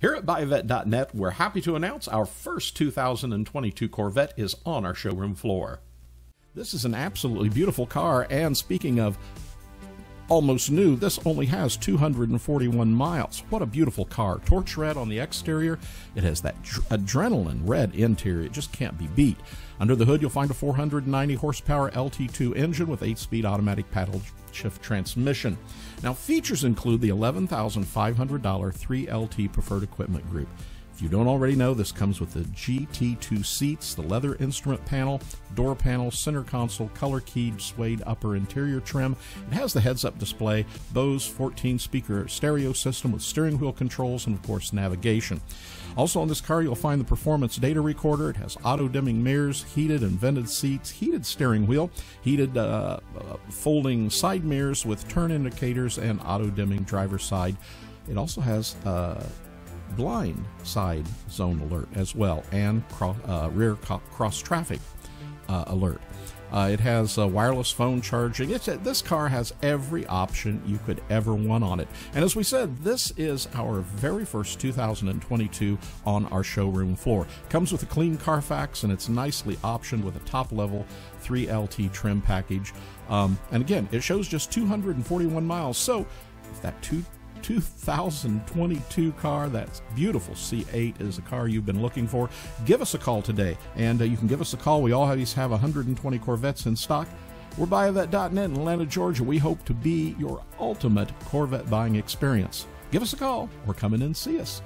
Here at buyavette.net, we're happy to announce our first 2022 Corvette is on our showroom floor. This is an absolutely beautiful car, and speaking of almost new, this only has 241 miles. What a beautiful car. Torch red on the exterior. It has that adrenaline red interior. It just can't be beat. Under the hood, you'll find a 490 horsepower LT2 engine with 8 speed automatic paddle shift transmission. Now, features include the $11,500 3LT preferred equipment group. If you don't already know, this comes with the GT2 seats, the leather instrument panel, door panel, center console, color keyed suede upper interior trim. It has the heads up display, Bose 14 speaker stereo system with steering wheel controls, and of course, navigation. Also on this car, you'll find the performance data recorder. It has auto dimming mirrors, heated and vented seats, heated steering wheel, heated uh, uh, folding side mirrors with turn indicators, and auto dimming driver side. It also has uh, blind side zone alert as well and uh, rear co- cross traffic uh, alert. Uh, it has wireless phone charging. It's, this car has every option you could ever want on it. And as we said, this is our very first 2022 on our showroom floor. Comes with a clean Carfax and it's nicely optioned with a top level 3LT trim package. Um, and again, it shows just 241 miles. So if that two 2022 car. That's beautiful C8 is the car you've been looking for. Give us a call today, and uh, you can give us a call. We all always have 120 Corvettes in stock. We're buyavette.net in Atlanta, Georgia. We hope to be your ultimate Corvette buying experience. Give us a call or come in and see us.